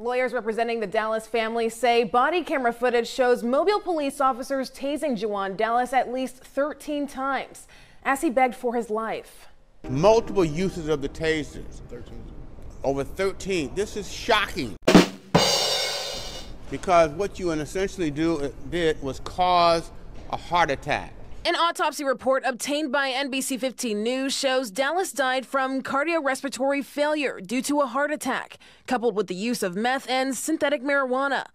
Lawyers representing the Dallas family say body camera footage shows Mobile police officers tasing Jawan Dallas at least 13 times as he begged for his life. Multiple uses of the tasers. 13. Over 13. This is shocking. Because what you essentially do, uh, did was cause a heart attack. An autopsy report obtained by NBC 15 News shows Dallas died from cardiorespiratory failure due to a heart attack, coupled with the use of meth and synthetic marijuana.